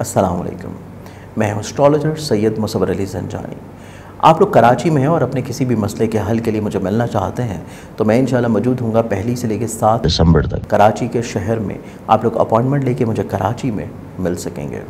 असलकम मैं हूँ एस्ट्रोलॉजर सैयद मुसवर अली जंजानी आप लोग कराची में हैं और अपने किसी भी मसले के हल के लिए मुझे मिलना चाहते हैं तो मैं इंशाल्लाह मौजूद हूँ पहली से लेकर सात दिसंबर तक। कराची के शहर में। आप लोग अपॉइंटमेंट लेके मुझे कराची में मिल सकेंगे।